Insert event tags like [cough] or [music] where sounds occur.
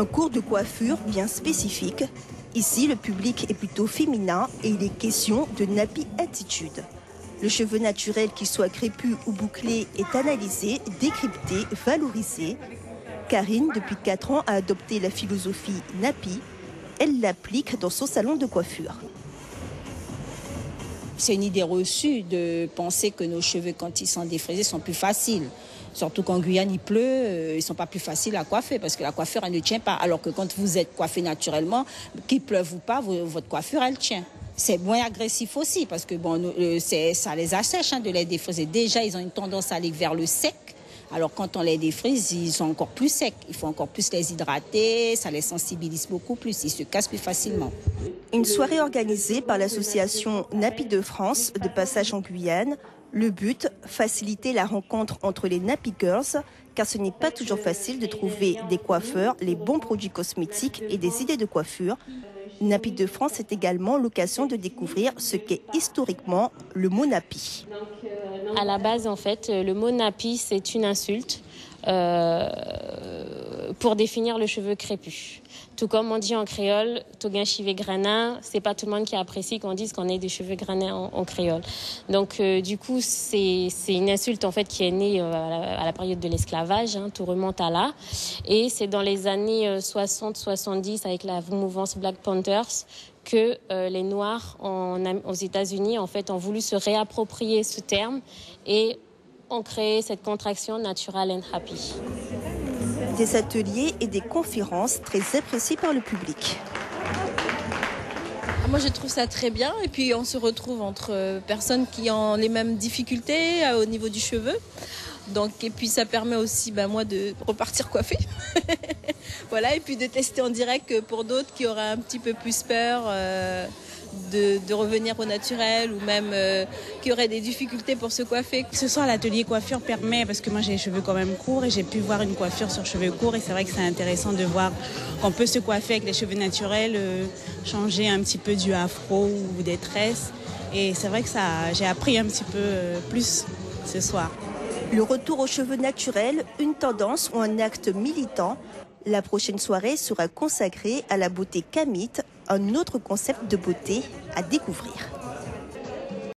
Un cours de coiffure bien spécifique. Ici, le public est plutôt féminin et il est question de nappy attitude. Le cheveu naturel, qu'il soit crépus ou bouclé, est analysé, décrypté, valorisé. Karine, depuis 4 ans, a adopté la philosophie nappy. Elle l'applique dans son salon de coiffure. C'est une idée reçue de penser que nos cheveux, quand ils sont défrisés, sont plus faciles. Surtout qu'en Guyane, il pleut, euh, ils sont pas plus faciles à coiffer parce que la coiffure, elle ne tient pas. Alors que quand vous êtes coiffé naturellement, qu'il pleuve ou pas, votre coiffure, elle tient. C'est moins agressif aussi parce que euh, ça les assèche hein, de les défriser. Déjà, ils ont une tendance à aller vers le sec. Alors quand on les défrise, ils sont encore plus secs. Il faut encore plus les hydrater, ça les sensibilise beaucoup plus, ils se cassent plus facilement. Une soirée organisée par l'association Napi de France de passage en Guyane. Le but, faciliter la rencontre entre les Nappy Girls, car ce n'est pas toujours facile de trouver des coiffeurs, les bons produits cosmétiques et des idées de coiffure. Napi de France est également l'occasion de découvrir ce qu'est historiquement le mot napi. À la base, en fait, le mot napi, c'est une insulte. Euh, pour définir le cheveu crépus. Tout comme on dit en créole, Toguin chivé granin, c'est pas tout le monde qui apprécie qu'on dise qu'on ait des cheveux granins en, créole. Donc euh, du coup, c'est une insulte en fait qui est née euh, à, la, période de l'esclavage, hein, tout remonte à là. Et c'est dans les années 60-70 avec la mouvance Black Panthers que les Noirs aux États-Unis en fait ont voulu se réapproprier ce terme et ont créé cette contraction natural and happy. Des ateliers et des conférences très appréciés par le public. Moi, je trouve ça très bien. Et puis, on se retrouve entre personnes qui ont les mêmes difficultés euh, au niveau du cheveu. Donc, et puis, ça permet aussi, ben, moi, de repartir coiffée. [laughs] voilà. Et puis, de tester en direct pour d'autres qui auraient un petit peu plus peur. Euh, de, revenir au naturel ou même euh, qui auraient des difficultés pour se coiffer. Ce soir, l'atelier coiffure permet, parce que moi j'ai les cheveux quand même courts et j'ai pu voir une coiffure sur cheveux courts et c'est vrai que c'est intéressant de voir qu'on peut se coiffer avec les cheveux naturels, euh, changer un petit peu du afro ou des tresses. Et c'est vrai que j'ai appris un petit peu plus ce soir. Le retour aux cheveux naturels, une tendance ou un acte militant. La prochaine soirée sera consacrée à la beauté camite un autre concept de beauté à découvrir.